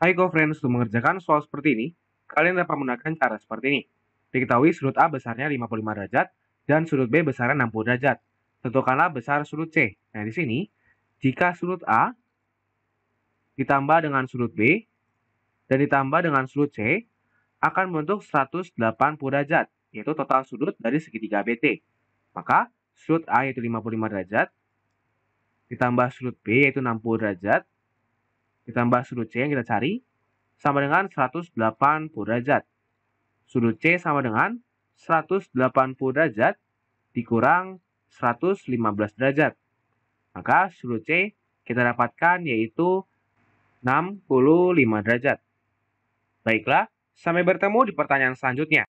Hai friends, untuk mengerjakan soal seperti ini, kalian dapat menggunakan cara seperti ini. Diketahui sudut A besarnya 55 derajat dan sudut B besarnya 60 derajat. Tentukanlah besar sudut C. Nah, di sini, jika sudut A ditambah dengan sudut B dan ditambah dengan sudut C, akan membentuk 180 derajat, yaitu total sudut dari segitiga BT. Maka, sudut A yaitu 55 derajat, ditambah sudut B yaitu 60 derajat, ditambah sudut C yang kita cari, sama dengan 180 derajat. Sudut C sama dengan 180 derajat dikurang 115 derajat. Maka sudut C kita dapatkan yaitu 65 derajat. Baiklah, sampai bertemu di pertanyaan selanjutnya.